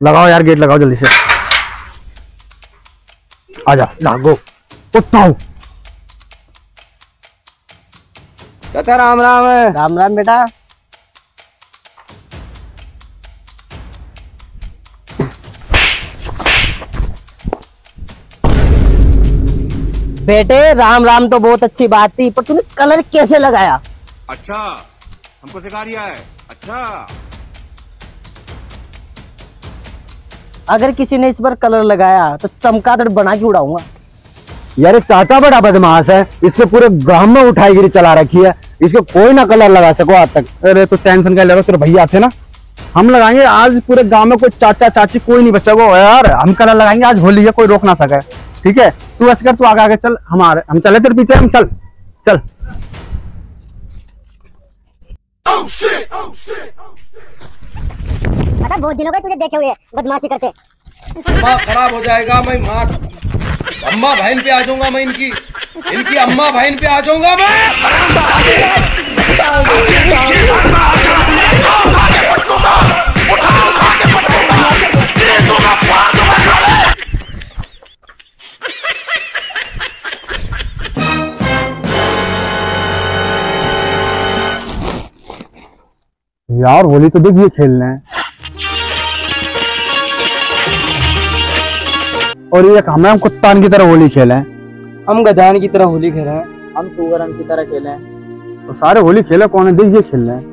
लगाओ यार गेट लगाओ जल्दी से। आजा लागो उठाओ चाचा राम राम। है राम राम बेटा। बेटे राम राम तो बहुत अच्छी बात थी पर तूने कलर कैसे लगाया? अच्छा हमको सिखा रिया है। अच्छा। अगर किसी ने इस पर कलर लगाया तो चमकादड़ बना के उड़ाऊँगा। यार चाचा बड़ा बदमाश है। इसके पूरे गाँव में उठाईगिरी चला रखी है। इसको कोई ना कलर लगा सको आज तक। अरे तो टेंशन क्या ले रहा तेरे भैया थे ना। हम लगाएँगे आज पूरे गाँव में कोई चाचा चाची कोई नहीं बचा वो यार हम कलर लगाएँगे आज होली है कोई रोक ना सके। ठीक है? तू ऐसे कर तू आगे आगे चल हमारे हम चले तेरे पीछे हम चल। चल। मतलब बहुत दिनों में तुझे देखे हुए बदमाशी करते। दिमाग खराब हो जाएगा मैं माँ अम्मा बहन पे आ जाऊँगा मैं इनकी। इनकी अम्मा बहन पे आ जाऊँगा मैं। यार होली तो देखिए ये खेलना है। और ये हमें हम कुत्तान की तरह होली खेले। हैं हम गधान की तरह होली खेले हैं हम सुगरन की तरह खेले। हैं तो सारे होली खेले कौन है? देख ये खेल रहे हैं।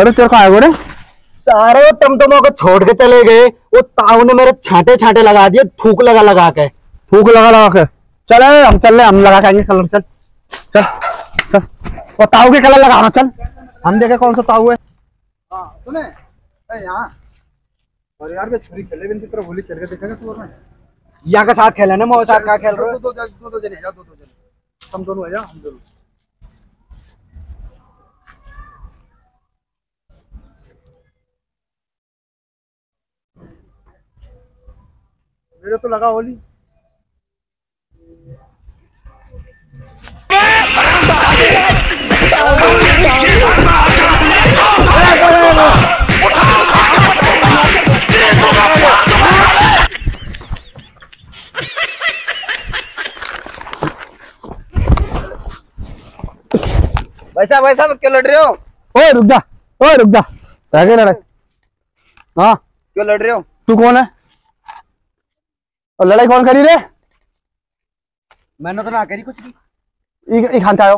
अरे तेरे को आए सारे टमटमों को छोड़ के चले गए वो ताऊ ने मेरे छाटे छाटे लगा दिए थूक लगा लगा के। थूक लगा लगा के? चल हम चल रहे हम लगा के आएँगे कलर चल। चल चल। वो ताऊ के कलर लगाना चल। हम देखे कौन सा ताऊ है। सुने। यहाँ। और यार मैं छुरी खेले तरह होली खेल के देखेगा तू और मैं? यहाँ के साथ खेले ना मोहम्मद साथ का खेल रहे दो दो दो दो जने जाओ दो दो जने। हम दोनों आ जाओ हम दोनों। मेरे तो लगा होली। भाई साहब भाई साहब क्यों लड़ रहे हो? ओए रुक जा। ओए रुक जा। रह गए लड़ाई हाँ? क्यों लड़ रहे हो? तू कौन है? और लड़ाई कौन करी रे? मैंने तो ना करी कुछ भी। खान से आयो।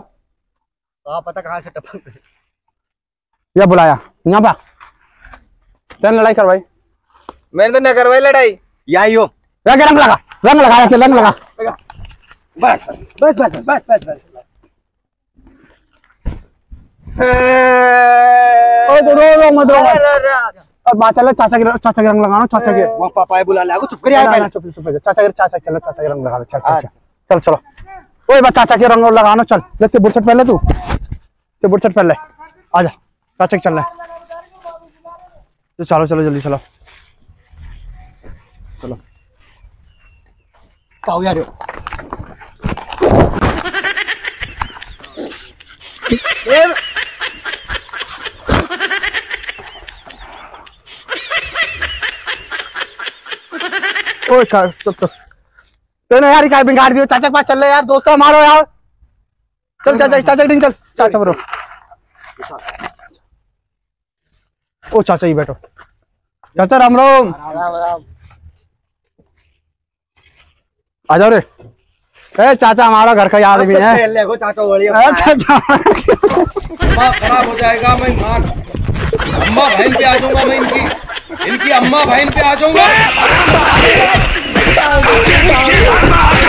हाँ पता कहाँ से टपक या बुलाया यहाँ पा चल लड़ाई करवाई। मैंने तो न करवाई लड़ाई। यही हो रंग रंग लगा रंग लगा रंग लगा। बस बस बस बस बस बस ओए तो रो रो मत रो। और बात चल चाचा के चाचा के रंग लगाना चाचा के। वो पापा बुला ले चुप ना, ना, चुप चुप चुप, चाचा के चाचा चलो चाचा के रंग लगा चल चल चल। चल ओए बस चाचा के रंग लगाना चल। ले ते बुरसट पहले तू। ते बुरसट पहले आजा चाचा के चल ले तो चलो चलो जल्दी चलो। चलो। पाओ यार। ओए का चुप चुप। तेने यार काय बिगाड़ दियो चाचा के पास चल ले यार दोस्त मारो यार। चल चाचा चाचा चल। चाचा बरो। ओ चाचा ही बैठो। चाचा राम राम। आ जाओ रे। ए चाचा हमारा घर का याद भी है। चाचा चाचा। खराब हो जाएगा मैं माँ अम्मा बहन पे आ जाऊँगा मैं इनकी। इनकी अम्मा बहन पे आ जाऊँगा।